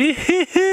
Hihihi.